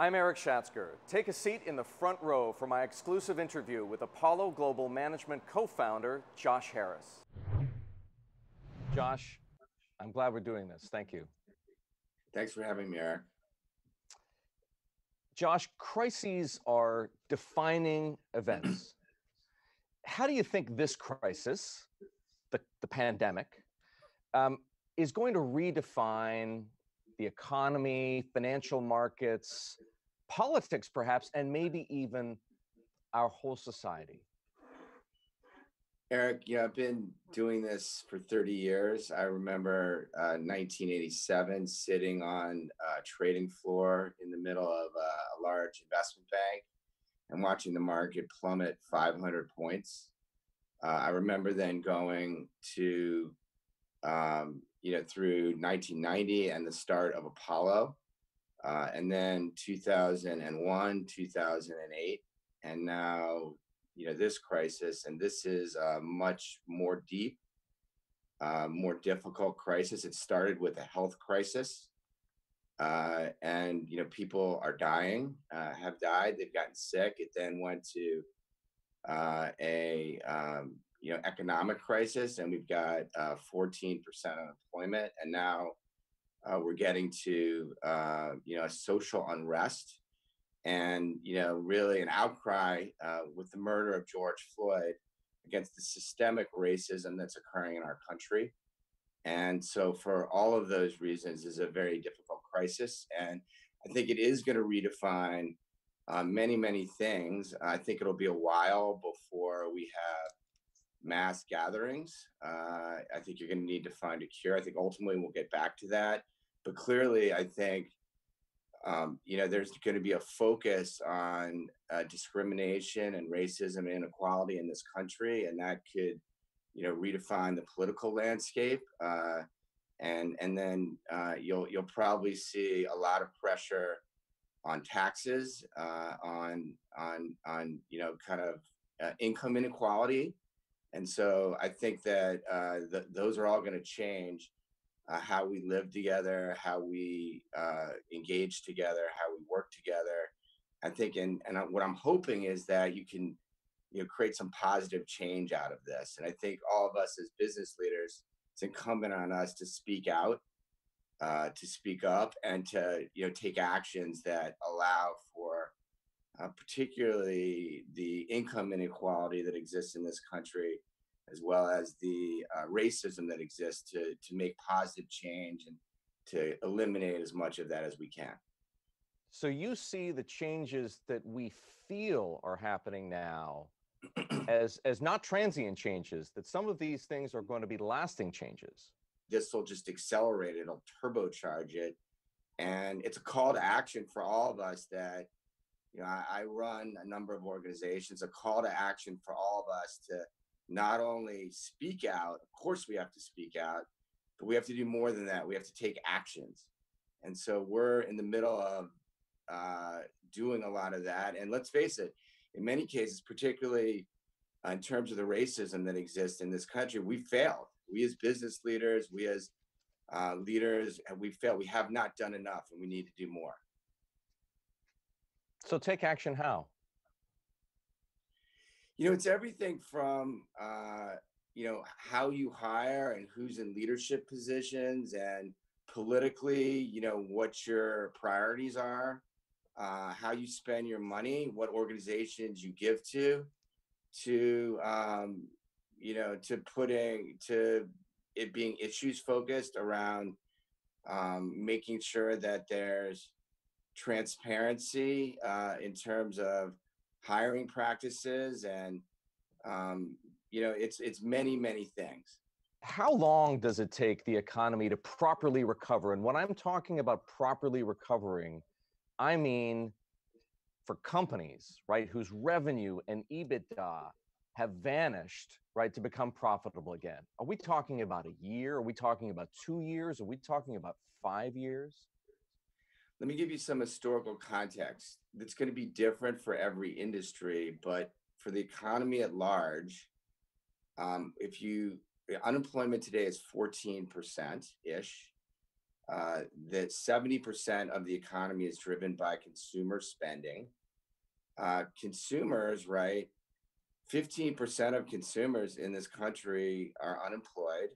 I'm Erik Schatzker. Take a seat in the front row for my exclusive interview with Apollo Global Management co founder Josh Harris. Josh, I'm glad we're doing this. Thank you. Thanks for having me, Erik. Josh, crises are defining events. How do you think this crisis, the, the pandemic, um, is going to redefine the economy, financial markets, politics, perhaps, and maybe even our whole society? Erik, yeah, I've been doing this for 30 years. I remember uh, 1987 sitting on a trading floor in the middle of a, a large investment bank and watching the market plummet 500 points. Uh, I remember then going to, um, you know, through 1990 and the start of Apollo, uh, and then 2001, 2008, and now you know this crisis and this is a much more deep uh, more difficult crisis. It started with a health crisis uh, and you know people are dying uh, have died they've gotten sick. It then went to uh, a um, you know economic crisis and we've got 14% uh, unemployment and now uh, we're getting to you know a social unrest and you know really an outcry uh, with the murder of George Floyd against the systemic racism that's occurring in our country. And so, for all of those reasons, is a very difficult crisis, and I think it is going to redefine uh, many, many things. I think it'll be a while before we have mass gatherings. Uh, I think you're going to need to find a cure. I think ultimately we'll get back to that, but clearly, I think um, you know, there's going to be a focus on uh, discrimination and racism and inequality in this country, and that could, you know, redefine the political landscape. Uh, and and then uh, you'll you'll probably see a lot of pressure on taxes, uh, on on on you know, kind of uh, income inequality. And so I think that uh, th- those are all going to change uh, how we live together, how we uh, engage together, how we work together. I think, and and what I'm hoping is that you can, you know, create some positive change out of this. And I think all of us as business leaders, it's incumbent on us to speak out, uh, to speak up, and to you know take actions that allow for, uh, particularly the income inequality that exists in this country as well as the uh, racism that exists to to make positive change and to eliminate as much of that as we can. So you see the changes that we feel are happening now as as not transient changes that some of these things are going to be lasting changes. This will just accelerate it, it'll turbocharge it and it's a call to action for all of us that you know I, I run a number of organizations a call to action for all of us to not only speak out, of course, we have to speak out, but we have to do more than that. We have to take actions. And so we're in the middle of uh, doing a lot of that. And let's face it, in many cases, particularly in terms of the racism that exists in this country, we failed. We as business leaders, we as uh, leaders, we failed. We have not done enough, and we need to do more. So take action how? You know, it's everything from uh, you know how you hire and who's in leadership positions, and politically, you know what your priorities are, uh, how you spend your money, what organizations you give to, to um, you know to putting to it being issues focused around um, making sure that there's transparency uh, in terms of hiring practices and um, you know it's it's many many things. How long does it take the economy to properly recover? And when i'm talking about properly recovering i mean for companies right whose revenue and ebitda have vanished right to become profitable again. Are we talking about a year? Are we talking about two years? Are we talking about five years let me give you some historical context that's going to be different for every industry, but for the economy at large, um, if you unemployment today is 14% ish. uh, that 70% of the economy is driven by consumer spending. Uh, consumers, right? 15% of consumers in this country are unemployed.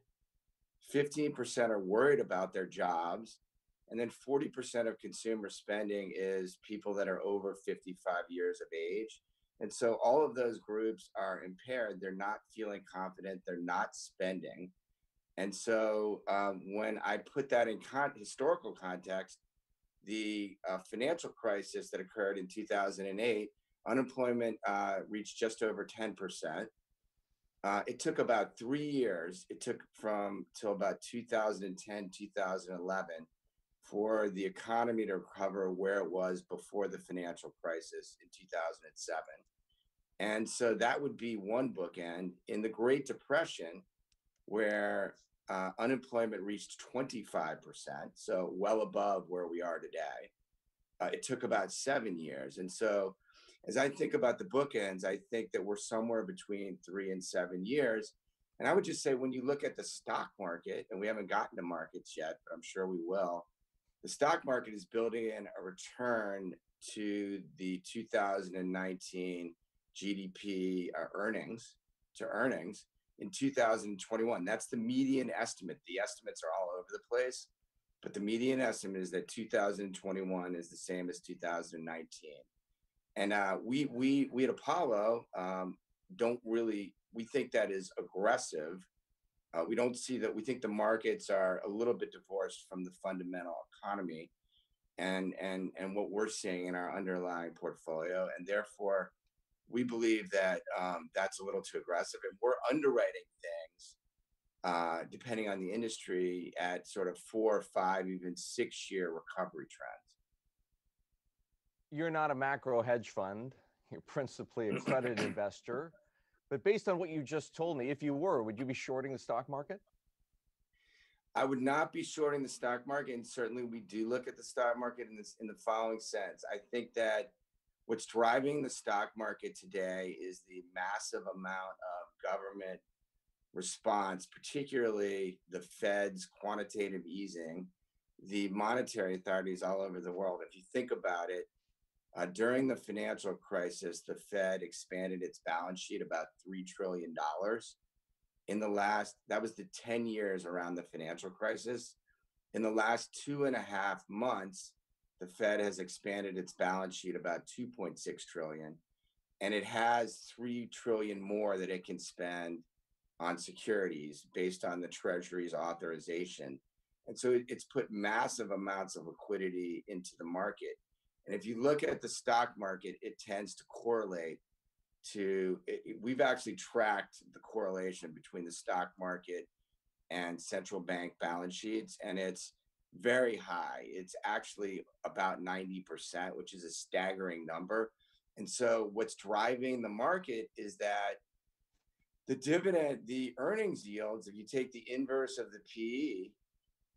15% are worried about their jobs. And then 40% of consumer spending is people that are over 55 years of age. And so all of those groups are impaired. They're not feeling confident. They're not spending. And so um, when I put that in con- historical context, the uh, financial crisis that occurred in 2008, unemployment uh, reached just over 10%. Uh, it took about three years. It took from till about 2010, 2011 for the economy to recover where it was before the financial crisis in 2007. And so that would be one bookend. In the Great Depression, where uh, unemployment reached 25%, so well above where we are today. Uh, it took about seven years. And so, as I think about the bookends, I think that we're somewhere between three and seven years. And I would just say, when you look at the stock market, and we haven't gotten to markets yet, but I'm sure we will, the stock market is building in a return to the 2019 GDP uh, earnings to earnings in 2021. That's the median estimate. The estimates are all over the place, but the median estimate is that 2021 is the same as 2019. And uh, we we we at Apollo um, don't really we think that is aggressive. Uh, we don't see that. We think the markets are a little bit divorced from the fundamental economy, and and and what we're seeing in our underlying portfolio, and therefore we believe that um, that's a little too aggressive, and we're underwriting things uh, depending on the industry at sort of four, five, even six year recovery trends. You're not a macro hedge fund. You're principally a credit investor. But based on what you just told me, if you were, would you be shorting the stock market? I would not be shorting the stock market, and certainly we do look at the stock market in this in the following sense. I think that what's driving the stock market today is the massive amount of government response, particularly the Fed's quantitative easing, the monetary authorities all over the world. If you think about it, uh, during the financial crisis, the Fed expanded its balance sheet about $3 trillion. In the last, that was the 10 years around the financial crisis. In the last two and a half months, the Fed has expanded its balance sheet about 2.6 trillion, and it has 3 trillion more that it can spend on securities based on the Treasury's authorization. And so it, it's put massive amounts of liquidity into the market. And if you look at the stock market, it tends to correlate to, it, we've actually tracked the correlation between the stock market and central bank balance sheets. And it's very high. It's actually about 90%, which is a staggering number. And so what's driving the market is that the dividend, the earnings yields, if you take the inverse of the PE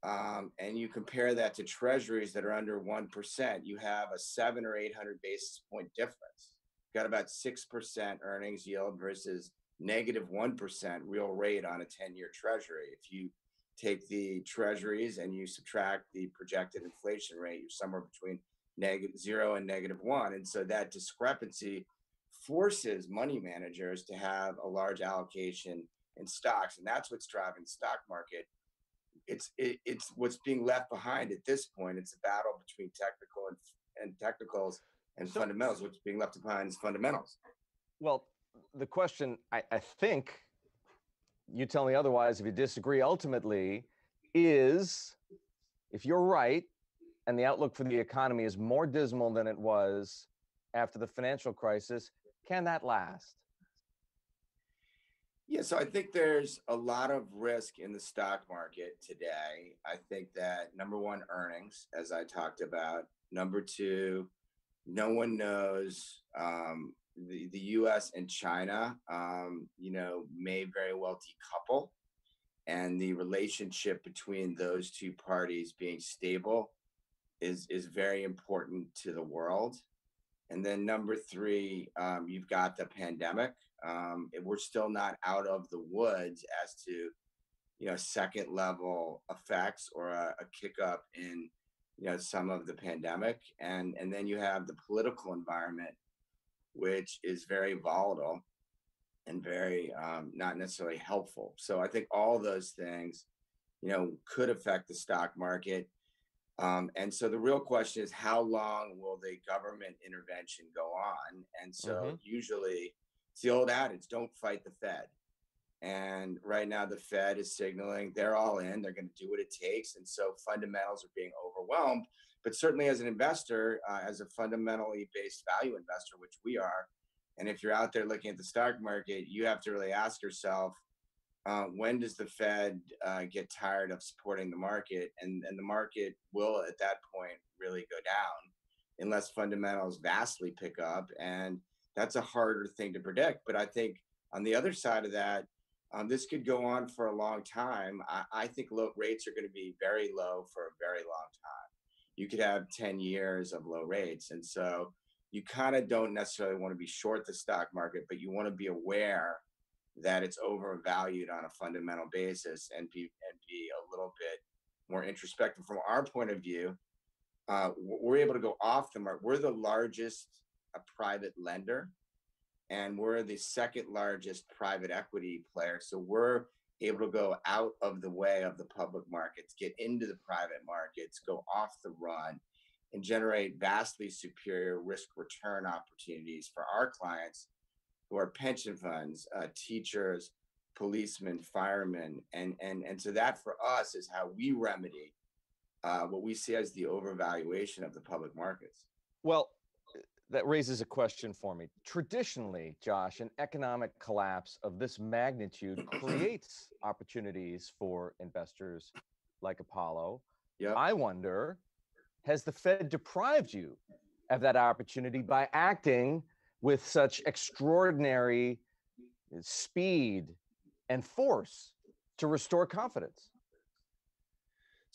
um, and you compare that to treasuries that are under 1%, you have a seven or 800 basis point difference. Got about 6% earnings yield versus negative 1 real rate on a 10 year treasury. If you take the treasuries and you subtract the projected inflation rate, you're somewhere between negative zero and negative one. And so that discrepancy forces money managers to have a large allocation in stocks. And that's what's driving the stock market. It's it, it's what's being left behind at this point. It's a battle between technical and, and technicals and so, fundamentals. What's being left behind is fundamentals. Well, the question I, I think you tell me otherwise if you disagree ultimately is if you're right and the outlook for the economy is more dismal than it was after the financial crisis can that last yeah so i think there's a lot of risk in the stock market today i think that number one earnings as i talked about number two no one knows um, the, the US and China, um, you know, may very well decouple. And the relationship between those two parties being stable is, is very important to the world. And then number three, um, you've got the pandemic. Um, we're still not out of the woods as to you know second level effects or a, a kick up in you know some of the pandemic. And and then you have the political environment which is very volatile and very um, not necessarily helpful. So i think all those things you know could affect the stock market. Um, and so the real question is how long will the government intervention go on? And so Mm-hmm. usually it's the old adage don't fight the fed and right now, the Fed is signaling they're all in. They're going to do what it takes. And so fundamentals are being overwhelmed. But certainly, as an investor, uh, as a fundamentally based value investor, which we are, and if you're out there looking at the stock market, you have to really ask yourself uh, when does the Fed uh, get tired of supporting the market? And, and the market will, at that point, really go down unless fundamentals vastly pick up. And that's a harder thing to predict. But I think on the other side of that, um, this could go on for a long time. I, I think low rates are going to be very low for a very long time. You could have 10 years of low rates. And so you kind of don't necessarily want to be short the stock market, but you want to be aware that it's overvalued on a fundamental basis and be, and be a little bit more introspective. From our point of view, uh, we're able to go off the market. We're the largest uh, private lender and we're the second largest private equity player. So we're able to go out of the way of the public markets, get into the private markets, go off the run, and generate vastly superior risk return opportunities for our clients who are pension funds, uh, teachers, policemen, firemen. And, and, and so that for us is how we remedy uh, what we see as the overvaluation of the public markets. Well, that raises a question for me. Traditionally, Josh, an economic collapse of this magnitude creates opportunities for investors like Apollo. Yeah. I wonder, has the Fed deprived you of that opportunity by acting with such extraordinary uh, speed and force to restore confidence?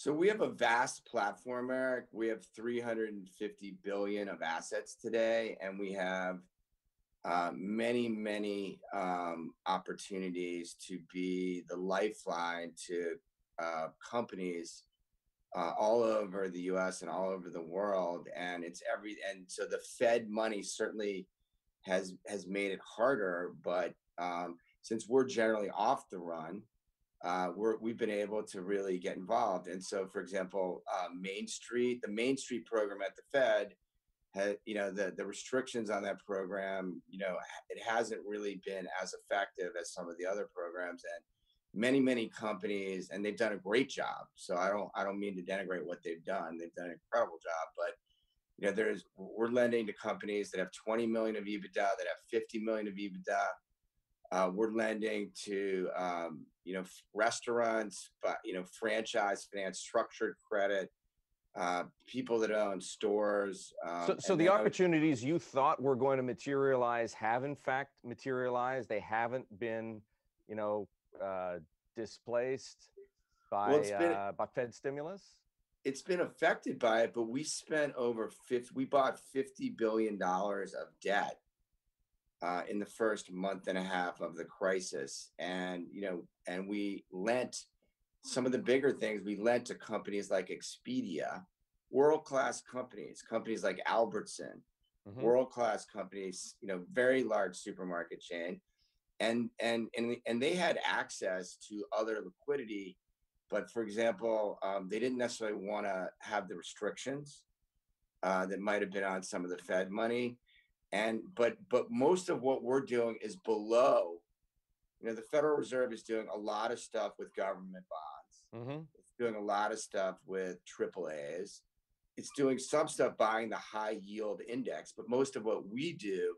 So we have a vast platform, Erik. We have 350 billion of assets today, and we have uh, many, many um, opportunities to be the lifeline to uh, companies uh, all over the U.S. and all over the world. And it's every and so the Fed money certainly has has made it harder, but um, since we're generally off the run uh, we're, we've been able to really get involved. And so, for example, uh, Main Street, the Main Street program at the Fed, had you know the the restrictions on that program, you know, it hasn't really been as effective as some of the other programs. And many many companies, and they've done a great job. So I don't I don't mean to denigrate what they've done. They've done an incredible job, but you know, there's we're lending to companies that have 20 million of EBITDA, that have 50 million of EBITDA. Uh, we're lending to um, you know restaurants, but you know franchise finance, structured credit, uh, people that own stores. Um, So, so the opportunities you thought were going to materialize have in fact materialized. They haven't been, you know, uh, displaced by it's been- uh, by Fed stimulus. it's been affected by it, but we spent over 50, we bought $50 billion of debt uh, in the first month and a half of the crisis. And, you know, and we lent some of the bigger things, we lent to companies like Expedia, world class companies, companies like Albertson, Mhm. world class companies, you know, very large supermarket chain. And, and and and they had access to other liquidity but for example, um, they didn't necessarily want to have the restrictions uh, that might have been on some of the Fed money, and but but most of what we're doing is below. You know, the Federal Reserve is doing a lot of stuff with government bonds. Mhm. It's doing a lot of stuff with triple a's It's doing some stuff buying the high yield index, but most of what we do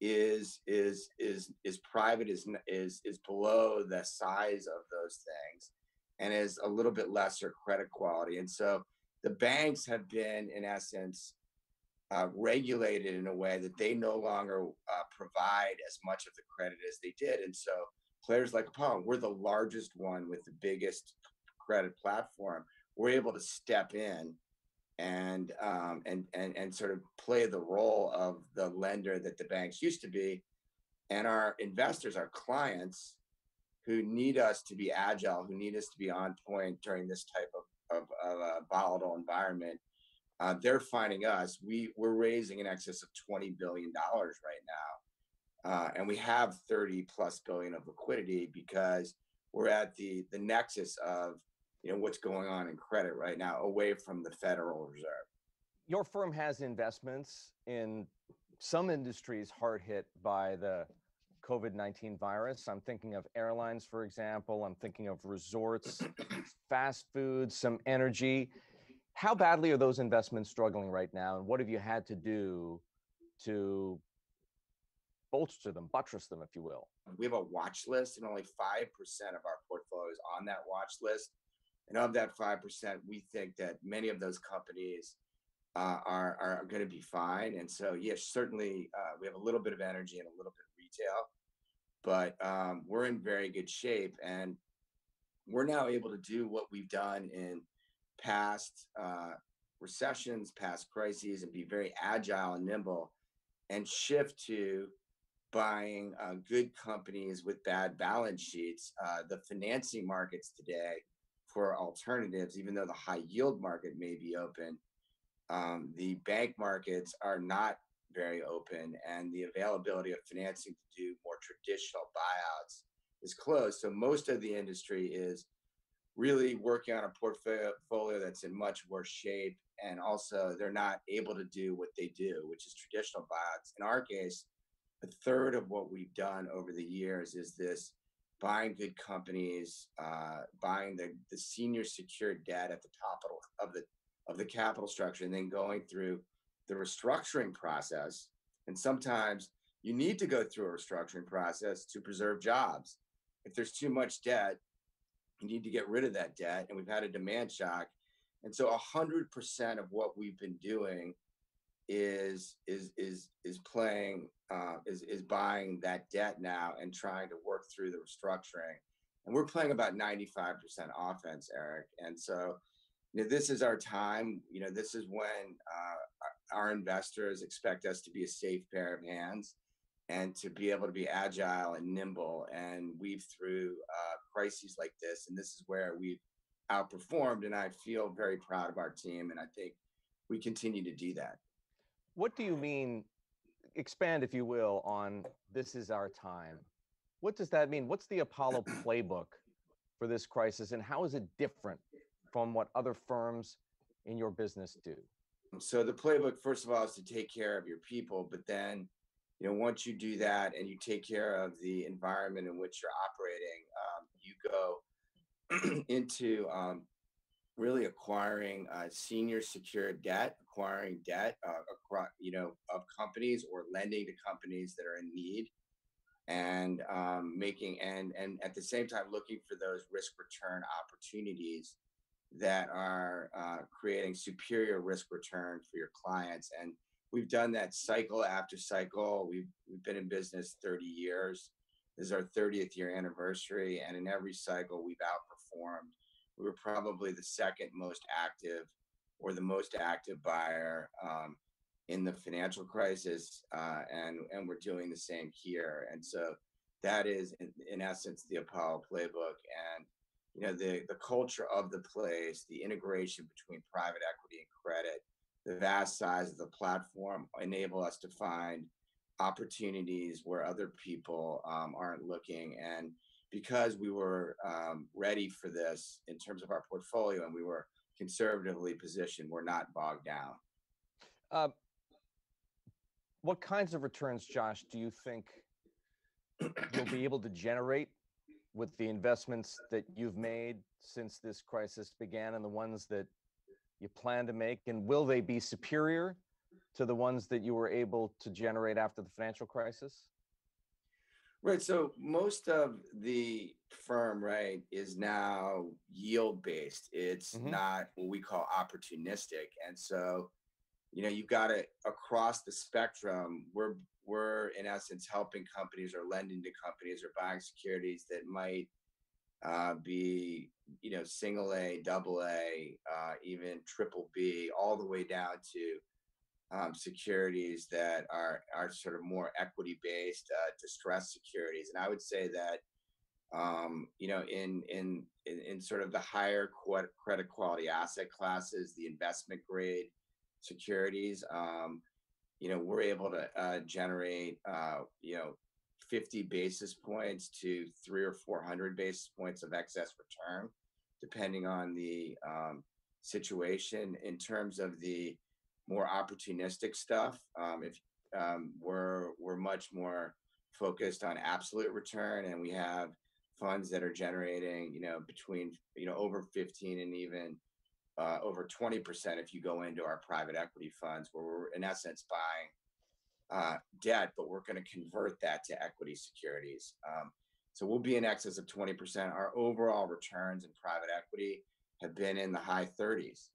is is is is private is is is below the size of those things and is a little bit lesser credit quality. And so the banks have been, in essence, uh, regulated in a way that they no longer uh, provide as much of the credit as they did. And so players like Apollo, we're the largest one with the biggest credit platform. We're able to step in and um, and and and sort of play the role of the lender that the banks used to be, and our investors, our clients, who need us to be agile, who need us to be on point during this type of, of, of a volatile environment. Uh, they're finding us. We we're raising in excess of twenty billion dollars right now, uh, and we have thirty plus billion of liquidity because we're at the the nexus of you know what's going on in credit right now, away from the Federal Reserve. Your firm has investments in some industries hard hit by the COVID 19 virus. I'm thinking of airlines, for example. I'm thinking of resorts, fast food, some energy. How badly are those investments struggling right now? And what have you had to do to bolster them, buttress them, if you will? We have a watch list, and only 5% of our portfolio is on that watch list. And of that 5%, we think that many of those companies uh, are, are going to be fine. And so, yes, certainly uh, we have a little bit of energy and a little bit of retail but um, we're in very good shape and we're now able to do what we've done in past uh, recessions past crises and be very agile and nimble and shift to buying uh, good companies with bad balance sheets uh, the financing markets today for alternatives even though the high yield market may be open um, the bank markets are not very open and the availability of financing to do more traditional buyouts is closed. So most of the industry is really working on a portfolio that's in much worse shape. And also, they're not able to do what they do, which is traditional buyouts. In our case, a third of what we've done over the years is this buying good companies, uh, buying the, the senior secured debt at the top of, of the of the capital structure, and then going through the restructuring process. And sometimes you need to go through a restructuring process to preserve jobs. If there's too much debt, you need to get rid of that debt. And we've had a demand shock. And so 100% of what we've been doing is is is is playing uh, is is buying that debt now and trying to work through the restructuring and we're playing about 95% offense eric and so you know this is our time you know this is when uh, our investors expect us to be a safe pair of hands and to be able to be agile and nimble and weave through uh, crises like this. And this is where we've outperformed. And I feel very proud of our team. And I think we continue to do that. What do you mean? Expand, if you will, on this is our time. What does that mean? What's the Apollo playbook for this crisis? And how is it different from what other firms in your business do? So the playbook, first of all, is to take care of your people, but then, you know, once you do that and you take care of the environment in which you're operating, um, you go into um, really acquiring uh, senior secured debt, acquiring debt, uh, across, you know, of companies or lending to companies that are in need, and um, making and and at the same time looking for those risk return opportunities that are uh, creating superior risk return for your clients. And we've done that cycle after cycle. We've, we've been in business 30 years. This is our 30th year anniversary. And in every cycle, we've outperformed. We were probably the second most active or the most active buyer um, in the financial crisis. Uh, and, and we're doing the same here. And so that is, in, in essence, the Apollo playbook. And you know the the culture of the place the integration between private equity and credit the vast size of the platform enable us to find opportunities where other people um, aren't looking. And because we were um, ready for this in terms of our portfolio and we were conservatively positioned we're not bogged down. Uh, what kinds of returns josh do you think you'll be able to generate with the investments that you've made since this crisis began and the ones that you plan to make? And will they be superior to the ones that you were able to generate after the financial crisis? Right. So most of the firm, right, is now yield based. It's mm-hmm. not what we call opportunistic. And so, you know, you've got it across the spectrum, we're we're in essence helping companies or lending to companies or buying securities that might uh, be you know single A, double A, uh, even triple B, all the way down to um, securities that are are sort of more equity based, uh, distressed securities. And I would say that um, you know, in, in, in, in sort of the higher credit quality asset classes, the investment grade securities, um, you know, we're able to uh, generate, uh, you know, 50 basis points to three or 400 basis points of excess return, depending on the um, situation. In terms of the more opportunistic stuff, um, if um, we're we're much more focused on absolute return, and we have funds that are generating, you know, between you know over 15 and even uh, over 20% if you go into our private equity funds, where we're in essence buying uh, debt, but we're going to convert that to equity securities. Um, so we'll be in excess of 20%. Our overall returns in private equity have been in the high 30s.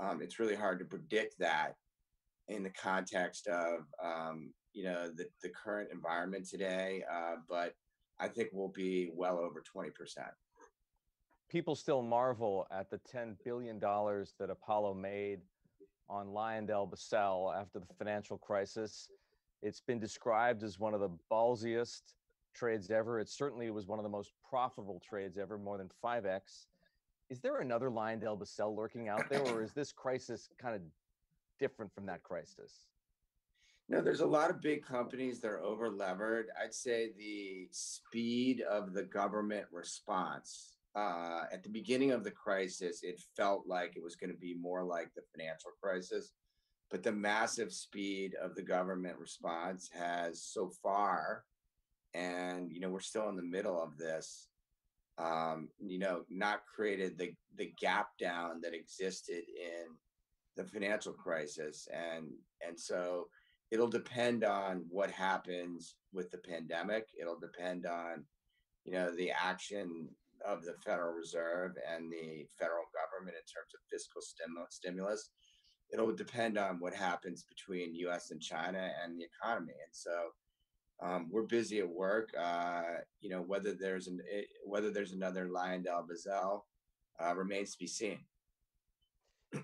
Um, it's really hard to predict that in the context of um, you know the, the current environment today, uh, but I think we'll be well over 20% people still marvel at the $10 billion that Apollo made on LyondellBasell after the financial crisis. It's been described as one of the ballsiest trades ever. It certainly was one of the most profitable trades ever, more than 5x. Is there another LyondellBasell lurking out there, or is this crisis kind of different from that crisis? No, there's a lot of big companies that are over levered. I'd say the speed of the government response uh, at the beginning of the crisis, it felt like it was going to be more like the financial crisis. But the massive speed of the government response has so far, and you know we're still in the middle of this. Um, you know, not created the the gap down that existed in the financial crisis, and and so it'll depend on what happens with the pandemic. It'll depend on you know the action of the Federal Reserve and the federal government in terms of fiscal stimulus. It'll depend on what happens between U.S. and China and the economy. And so um, we're busy at work. Uh, you know whether there's an eh, whether there's another LyondellBasell uh, remains to be seen.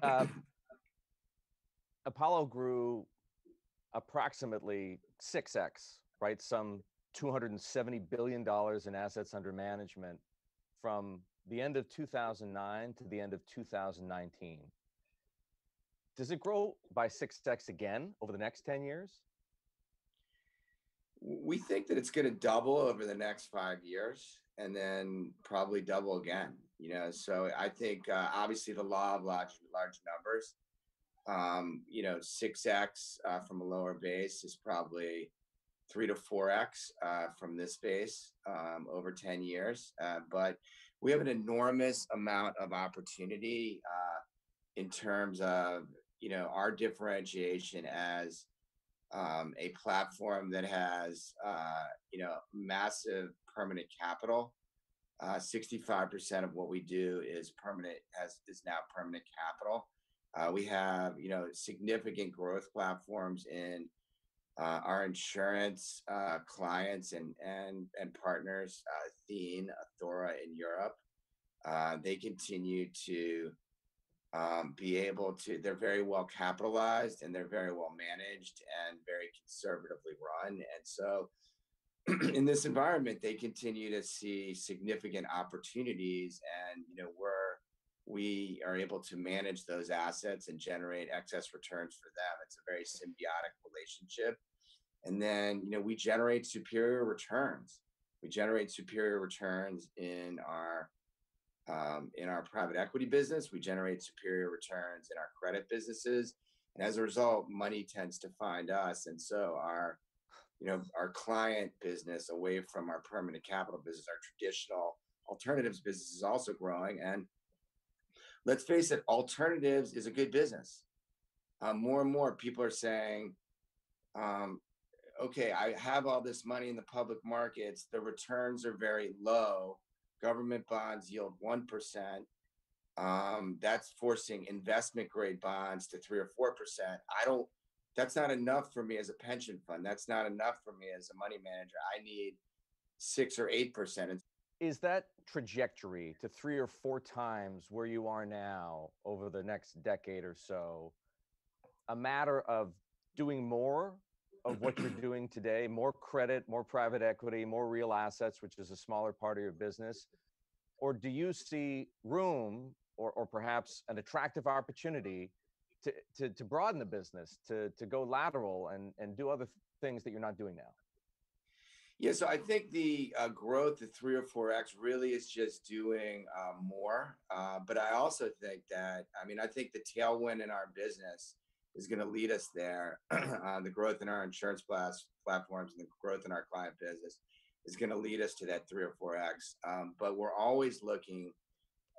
uh, Apollo grew approximately 6x, right? Some $270 billion in assets under management from the end of 2009 to the end of 2019. Does it grow by 6x again over the next 10 years? We think that it's going to double over the next five years and then probably double again. You know, so I think uh, obviously the law of large, large numbers, um, you know, 6x uh, from a lower base is probably three to four x uh, from this base um, over 10 years. Uh, but we have an enormous amount of opportunity uh, in terms of you know our differentiation as um, a platform that has uh, you know massive permanent capital. 65% uh, of what we do is permanent has is now permanent capital. Uh, we have you know significant growth platforms in uh, our insurance uh, clients and and and partners, uh, Athene, Athora in Europe, uh, they continue to um, be able to. They're very well capitalized and they're very well managed and very conservatively run. And so, in this environment, they continue to see significant opportunities, and you know we're we are able to manage those assets and generate excess returns for them. It's a very symbiotic relationship. And then, you know, we generate superior returns. We generate superior returns in our um, in our private equity business. We generate superior returns in our credit businesses, and as a result, money tends to find us. And so our you know our client business away from our permanent capital business, our traditional alternatives business is also growing. And let's face it, alternatives is a good business. Um, more and more people are saying, um, okay, I have all this money in the public markets, the returns are very low. Government bonds yield 1%. Um, that's forcing investment grade bonds to three or 4%. I don't, that's not enough for me as a pension fund. That's not enough for me as a money manager. I need six or 8%. Is that trajectory to three or four times where you are now over the next decade or so a matter of doing more of what you're doing today? More credit, more private equity, more real assets, which is a smaller part of your business? Or do you see room or, or perhaps an attractive opportunity to, to, to broaden the business, to, to go lateral and, and do other things that you're not doing now? Yeah, so I think the uh, growth the three or four X really is just doing uh, more. Uh, but I also think that, I mean, I think the tailwind in our business is going to lead us there. Uh, the growth in our insurance class platforms and the growth in our client business is going to lead us to that three or four X. Um, but we're always looking,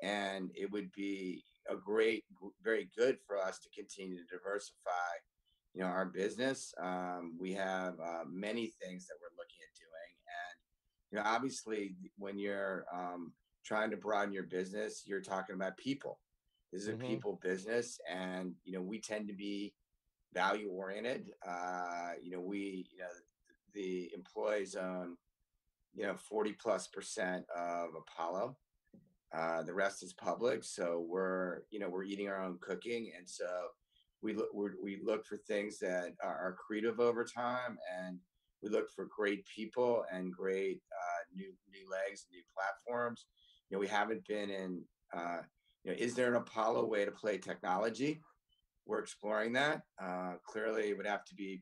and it would be a great, very good for us to continue to diversify you know our business um, we have uh, many things that we're looking at doing and you know obviously when you're um, trying to broaden your business you're talking about people this is mm-hmm. a people business and you know we tend to be value oriented uh, you know we you know the employees own you know 40 plus percent of apollo uh, the rest is public so we're you know we're eating our own cooking and so we look we look for things that are creative over time and we look for great people and great uh, new new legs new platforms you know we haven't been in uh, you know is there an apollo way to play technology we're exploring that uh, clearly it would have to be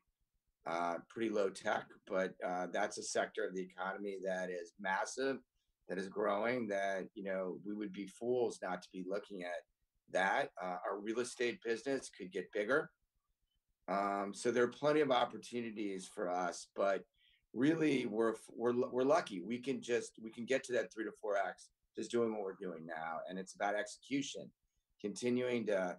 uh, pretty low tech but uh, that's a sector of the economy that is massive that is growing that you know we would be fools not to be looking at that. Uh, our real estate business could get bigger. Um, so there are plenty of opportunities for us, but really we're we're we're lucky. We can just we can get to that three to four x just doing what we're doing now, and it's about execution, continuing to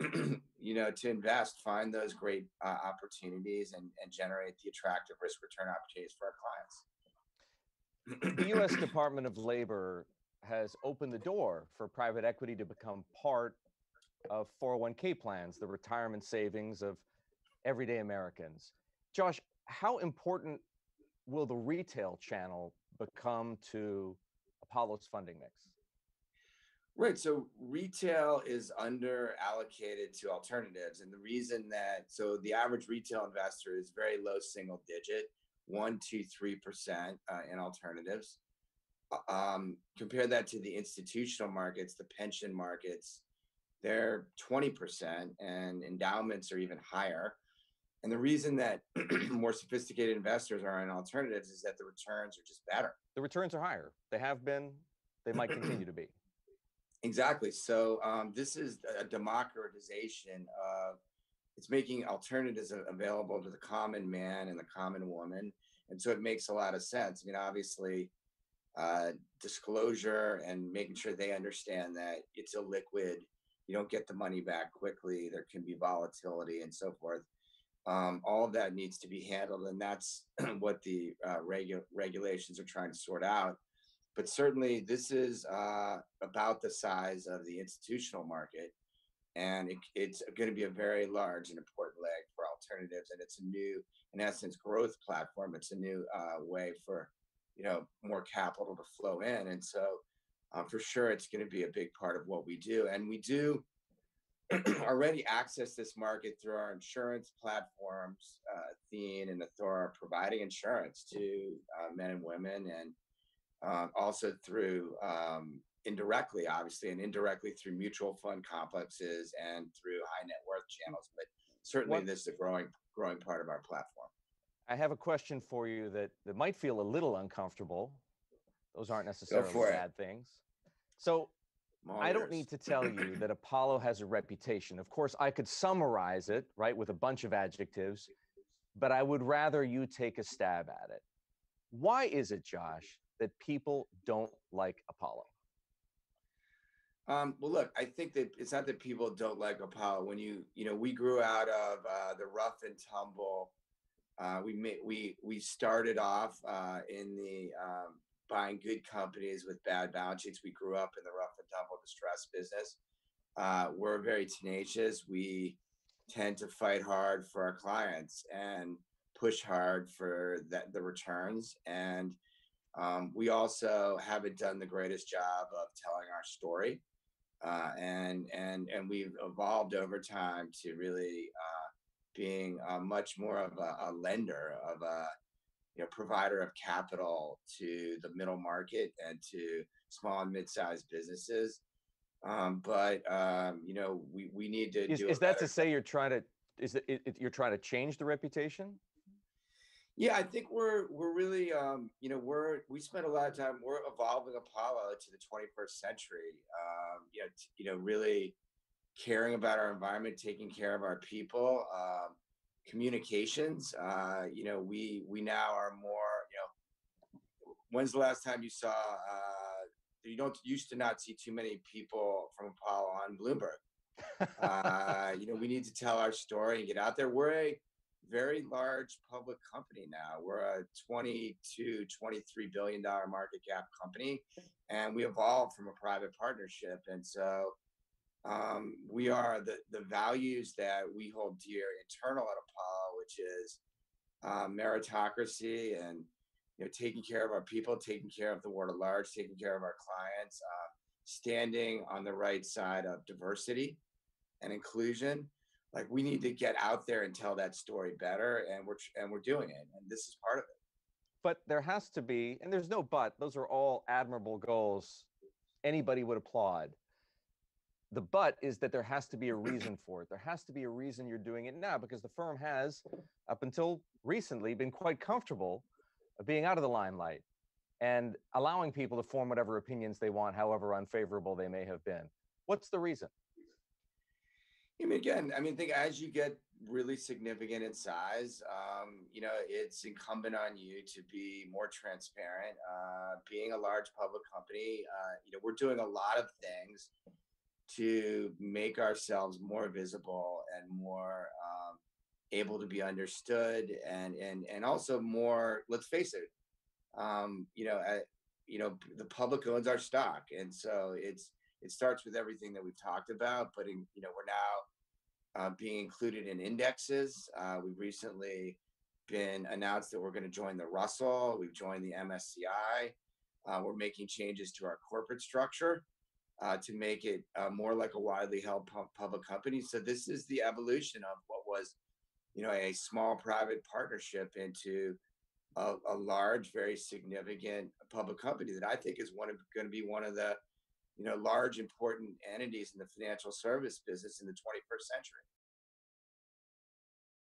you know to invest, find those great uh, opportunities, and and generate the attractive risk return opportunities for our clients. the U.S. Department of Labor has opened the door for private equity to become part of 401k plans, the retirement savings of everyday Americans. Josh, how important will the retail channel become to Apollo's funding mix? Right. So retail is under allocated to alternatives. And the reason that, so the average retail investor is very low single digit, one, two, three percent uh, in alternatives. Uh, um, compare that to the institutional markets, the pension markets, they're 20%, and endowments are even higher. And the reason that more sophisticated investors are in alternatives is that the returns are just better. The returns are higher. They have been, they might continue to be. Exactly. So um, this is a democratization of it's making alternatives available to the common man and the common woman. And so it makes a lot of sense. I mean, obviously, uh, disclosure and making sure they understand that it's illiquid. You don't get the money back quickly. There can be volatility and so forth. Um, all of that needs to be handled, and that's what the uh, regu- regulations are trying to sort out. But certainly, this is uh, about the size of the institutional market, and it, it's going to be a very large and important leg for alternatives. And it's a new, in essence, growth platform. It's a new uh, way for you know more capital to flow in and so uh, for sure it's going to be a big part of what we do and we do already access this market through our insurance platforms uh, Athene and Athora are providing insurance to uh, men and women and uh, also through um, indirectly obviously and indirectly through mutual fund complexes and through high net worth channels but certainly what? this is a growing growing part of our platform I have a question for you that, that might feel a little uncomfortable. Those aren't necessarily bad things. So I don't need to tell you that Apollo has a reputation. Of course, I could summarize it, right, with a bunch of adjectives, but I would rather you take a stab at it. Why is it, Josh, that people don't like Apollo? Um, well, look, I think that it's not that people don't like Apollo. When you, you know, we grew out of uh, the rough and tumble uh, we made, we we started off uh, in the um, buying good companies with bad balance sheets. We grew up in the rough and tumble distress business. Uh, we're very tenacious. We tend to fight hard for our clients and push hard for that, the returns. And um, we also haven't done the greatest job of telling our story. Uh, and and and we've evolved over time to really uh, being uh, much more of a, a lender, of a you know provider of capital to the middle market and to small and mid-sized businesses. Um, but um, you know, we we need to. Is, do is that better to say you're trying to, is it, it, it- you're trying to change the reputation? Yeah, I think we're we're really um, you know we're we spend a lot of time we're evolving Apollo to the 21st century. Um, you know, t- you know, really caring about our environment, taking care of our people, um, communications. Uh, you know, we we now are more. You know, when's the last time you saw? Uh, you don't used to not see too many people from Apollo on Bloomberg. uh, you know, we need to tell our story and get out there. We're a very large public company now. We're a 22, 23 billion dollar market cap company, and we evolved from a private partnership. And so um, we are the the values that we hold dear internal at Apollo, which is uh, meritocracy and you know taking care of our people, taking care of the world at large, taking care of our clients, uh, standing on the right side of diversity and inclusion like we need to get out there and tell that story better and we're and we're doing it and this is part of it But there has to be, and there's no but, those are all admirable goals. Anybody would applaud. The but is that there has to be a reason for it. There has to be a reason you're doing it now because the firm has, up until recently, been quite comfortable being out of the limelight and allowing people to form whatever opinions they want, however unfavorable they may have been. What's the reason? I mean, again, I mean, think as you get really significant in size, um, you know, it's incumbent on you to be more transparent. Uh, being a large public company, uh, you know, we're doing a lot of things to make ourselves more visible and more um, able to be understood, and and and also more. Let's face it, um, you know, you know, the public owns our stock, and so it's it starts with everything that we've talked about. But in, you know, we're now uh, being included in indexes. Uh, we've recently been announced that we're going to join the Russell. We've joined the MSCI. Uh, we're making changes to our corporate structure uh, to make it uh, more like a widely held pu- public company. So this is the evolution of what was, you know, a small private partnership into a, a large, very significant public company that I think is one of going to be one of the you know, large important entities in the financial service business in the 21st century.